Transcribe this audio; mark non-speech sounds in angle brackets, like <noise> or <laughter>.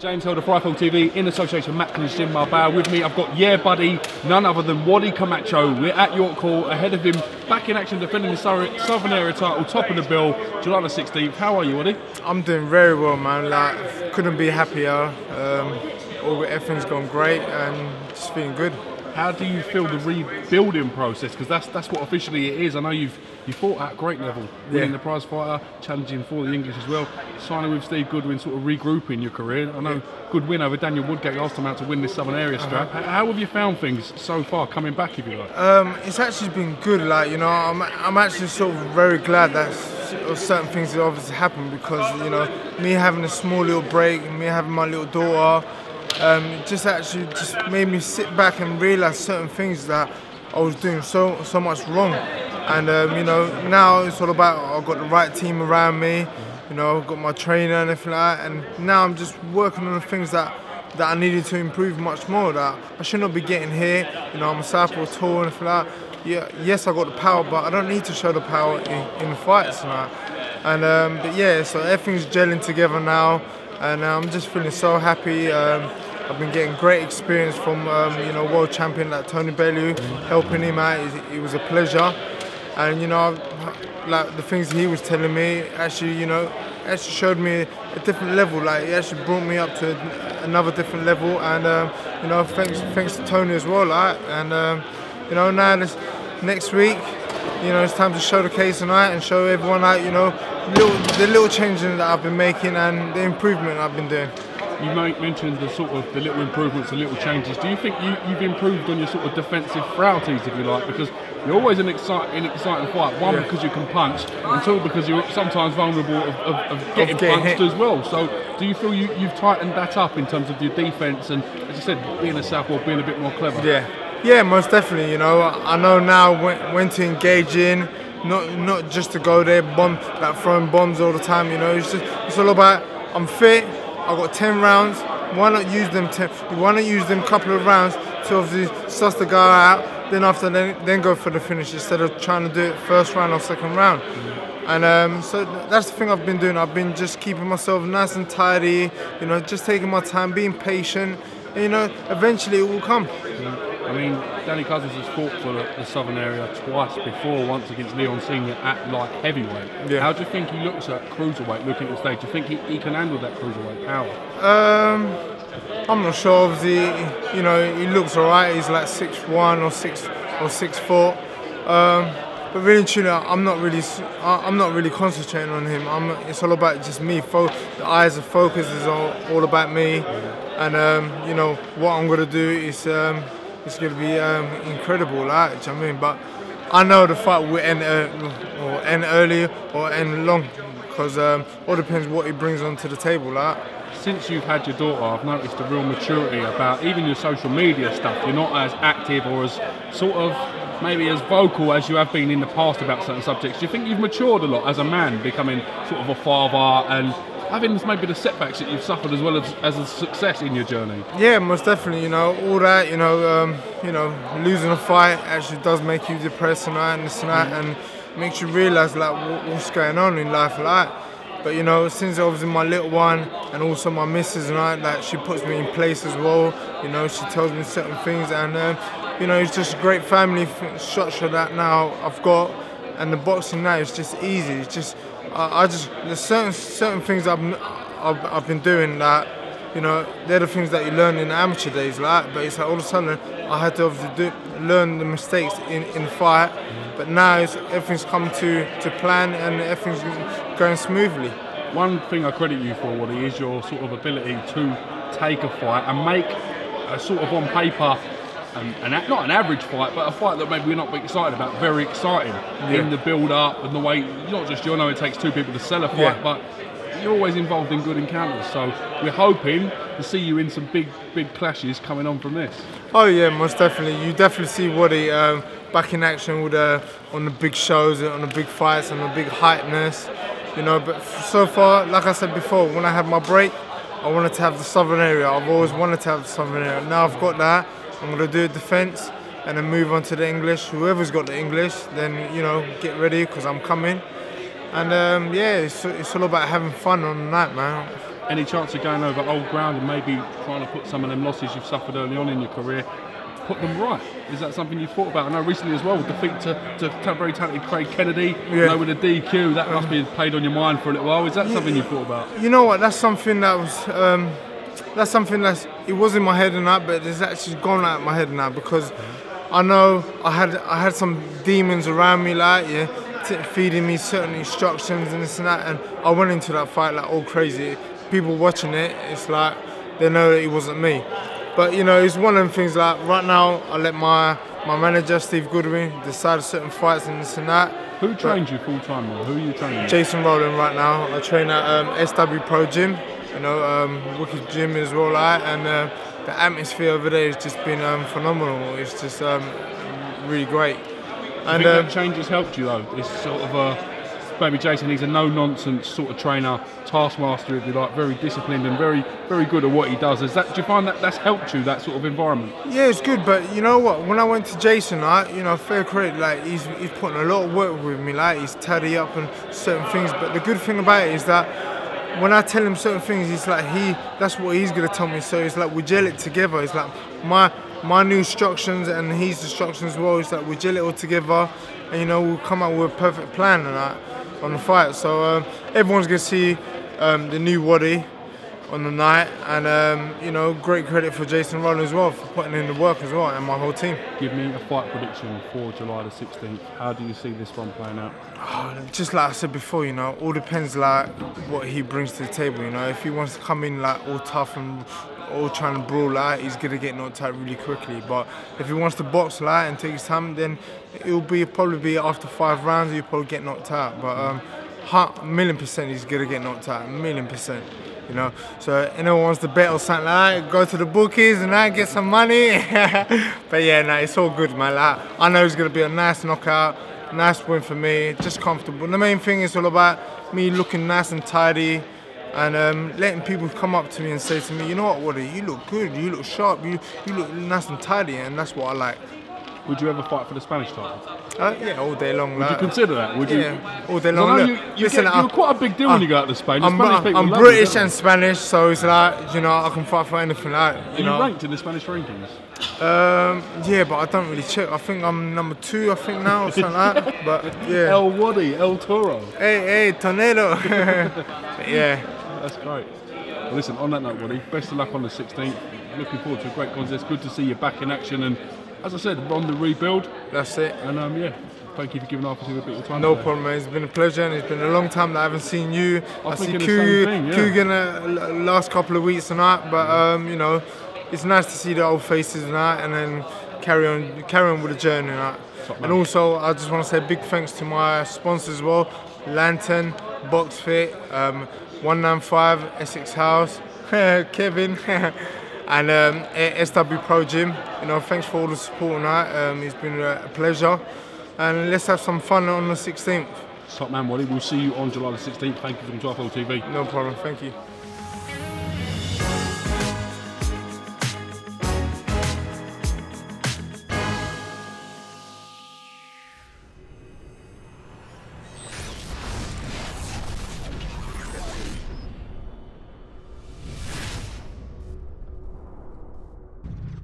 James Helder, iFL TV, in association with Matt Jim Marbella. With me, I've got Yeah Buddy, none other than Wadi Camacho. We're at York Hall, ahead of him, back in action, defending the Southern Area title, top of the bill, July the 16th. How are you, Wadi? I'm doing very well, man. Like, couldn't be happier. Um, all everything's gone great, and just feeling good. How do you feel the rebuilding process? Because that's that's what officially it is. I know you've you fought at great level, winning yeah. the prize fighter, challenging for the English as well. Signing with Steve Goodwin, sort of regrouping your career. I know yeah. good win over Daniel Woodgate last time out to win this Southern Area strap. Uh-huh. How have you found things so far coming back, if you like? Um, it's actually been good. Like you know, I'm I'm actually sort of very glad that certain things that obviously happened because you know me having a small little break, and me having my little daughter um, just actually just made me sit back and realise certain things that I was doing so so much wrong. And um, you know, now it's all about I've got the right team around me. You know, I've got my trainer and everything like that. And now I'm just working on the things that that I needed to improve much more. That I should not be getting here. You know, I'm a southpaw tall and everything like that. Yeah, yes, I got the power, but I don't need to show the power in, in the fights. Like. And um, but yeah, so everything's gelling together now, and uh, I'm just feeling so happy. Um, I've been getting great experience from um, you know world champion like Tony Bellew, helping him out. It was a pleasure, and you know like the things he was telling me actually you know actually showed me a different level. Like he actually brought me up to another different level, and um, you know thanks thanks to Tony as well. Like and um, you know now this next week. You know, it's time to show the case tonight and show everyone out, you know, little, the little changes that I've been making and the improvement I've been doing you mentioned the sort of the little improvements, the little changes. Do you think you, have improved on your sort of defensive frailties, if you like, because you're always an exciting, an exciting fight. One yeah. because you can punch, and two because you're sometimes vulnerable of, of, of getting, of getting punched hit. as well. So, do you feel you, you've tightened that up in terms of your defence and, as you said, being a southpaw, being a bit more clever? Yeah, yeah, most definitely. You know, I know now when, when to engage in. Not, not just to go there, bomb, like throwing bombs all the time. You know, it's just it's all about I'm fit, I've got 10 rounds. Why not use them? Ten, why not use them couple of rounds to obviously suss the guy out? Then after then, then go for the finish instead of trying to do it first round or second round. And um, so that's the thing I've been doing. I've been just keeping myself nice and tidy. You know, just taking my time, being patient. And, you know, eventually it will come. I mean, Danny Cousins has fought for the, the, Southern area twice before, once against Leon Senior at light heavyweight. Yeah. How do you think he looks at cruiserweight, looking at the stage? Do you think he, he can handle that cruiserweight power? Um, I'm not sure. Obviously, you know, he looks alright. He's like six one or six or six four. Um, but really, truly, I'm not really, I'm not really concentrating on him. I'm, it's all about just me. the eyes of focus is all, all about me, and um, you know what I'm gonna do is um, it's going to be um, incredible, like, you know I mean? But I know the fight will end, uh, or end early or end long because um, all depends what he brings onto the table, like. Since you've had your daughter, I've noticed a real maturity about even your social media stuff. You're not as active or as sort of maybe as vocal as you have been in the past about certain subjects. Do you think you've matured a lot as a man, becoming sort of a father and having maybe the setbacks that you've suffered as well as, as a success in your journey? Yeah, most definitely. You know, all that. You know, um, you know, losing a fight actually does make you depressed and that and this and that, and makes you realise like what's going on in life, like. But you know, since I was in my little one, and also my missus and I, that she puts me in place as well. You know, she tells me certain things, and um, you know, it's just a great family structure that now I've got, and the boxing now is just easy. It's just I, I just there's certain certain things I've, I've, I've been doing that you know they're the things that you learn in amateur days like but it's like all of a sudden I had to obviously do, learn the mistakes in in the fight but now everything's come to to plan and everything's going smoothly. One thing I credit you for Wadi is your sort of ability to take a fight and make a sort of on paper not an average fight, but a fight that maybe we're not excited about, very exciting yeah. in the build up and the way, not just you know it takes two people to sell a fight, yeah. but you're always involved in good encounters. So we're hoping to see you in some big, big clashes coming on from this. Oh yeah, most definitely. You definitely see Wadi um, back in action with uh, on the big shows, on the big fights, on the big hypeness. You know, but so far, like I said before, when I had my break, I wanted to have the southern area. I've always wanted to have the southern area. Now I've got that. I'm going to do a defence and then move on to the English. Whoever's got the English, then, you know, get ready because I'm coming. And um, yeah, it's, it's all about having fun on the night, man. Any chance of going over old ground and maybe trying to put some of them losses you've suffered early on in your career, put them right? Is that something you've thought about? I know recently as well, defeat to, to, very talented Craig Kennedy, you know, with a DQ, that must be played on your mind for a little while. Is that something you've thought about? You know what? That's something that was. Um, that's something that's. It was in my head and that, but it's actually gone out of my head now because I know I had I had some demons around me, like yeah, feeding me certain instructions and this and that, and I went into that fight like all crazy. People watching it, it's like they know that it wasn't me. But you know, it's one of them things. Like right now, I let my my manager Steve Goodwin decide certain fights and this and that. Who trains you full time? Who are you training? Jason Rowland right now. I train at um, SW Pro Gym, you know, um, wicked gym as well, like, and uh, the atmosphere over there has just been um, phenomenal. It's just um, really great. I And think um, that change has helped you though. It's sort of a maybe Jason. He's a no-nonsense sort of trainer, taskmaster, if you like, very disciplined and very, very good at what he does. Is that? Do you find that that's helped you that sort of environment? yeah, it's good. But you know what? When I went to Jason, like, you know, fair credit, like he's he's putting a lot of work with me. Like he's tidy up and certain things. But the good thing about it is that when I tell him certain things, it's like he that's what he's gonna tell me. So it's like we gel it together. It's like my my new instructions and his instructions as well. It's like we gel it all together, and you know we'll come up with a perfect plan and that on the fight. So um, everyone's gonna see um, the new Wadi on the night, and um, you know great credit for Jason Rowland as well for putting in the work as well, and my whole team. Give me a fight prediction for July the 16th. How do you see this one playing out? just like I said before, you know, all depends like what he brings to the table. You know, if he wants to come in like all tough and all trying to brawl like, he's gonna get knocked out really quickly. But if he wants to box like and take his time, then it'll be probably be after five rounds he'll probably get knocked out. But um, a million percent he's gonna get knocked out, a million percent. You know, so anyone wants to bet or something like that, go to the bookies and I get some money. <laughs> but yeah, no, it's all good, man. Like, I know it's gonna be a nice knockout. Nice win for me, just comfortable. The main thing is all about me looking nice and tidy and um, letting people come up to me and say to me, you know what, Wadi, you look good, you look sharp, you, you look nice and tidy, and that's what I like. Would you ever fight for the Spanish title? Uh, yeah, all day long. Would you consider that? Would you? Yeah, all day long. Look, you, you listen, get, you're quite a big deal when you go out to Spain. I'm, Spanish people I'm British you, and Spanish, so it's like, you know, I can fight for anything like, you Are you you know. ranked in the Spanish rankings? Um, yeah, but I don't really check. I think I'm number two, I think now, or something like that. But <laughs> yeah. El Wadi, El Toro. Hey, hey, tornado. <laughs> yeah. That's great. Well, listen, on that note, Wadi, best of luck on the 16th. Looking forward to a great contest. Good to see you back in action. And as I said, we're on the rebuild. That's it. And um, yeah, thank you for giving iFL a bit of time. No today. problem, man. It's been a pleasure, and it's been a long time that I haven't seen you. I I, see the Kugan, thing, yeah. Kugan uh, last couple of weeks and that, but um, you know, it's nice to see the old faces and that, and then carry on, carry on with the journey and that. Top man. Also, I just want to say big thanks to my sponsors as well: Lantern, Box Fit, um, 195, Essex House, <laughs> Kevin. <laughs> And um, SW Pro Gym, you know, thanks for all the support that. Um, it's been a pleasure, and let's have some fun on the 16th. Top man, Wally. We'll see you on July the 16th. Thank you from iFL TV. No problem. Thank you.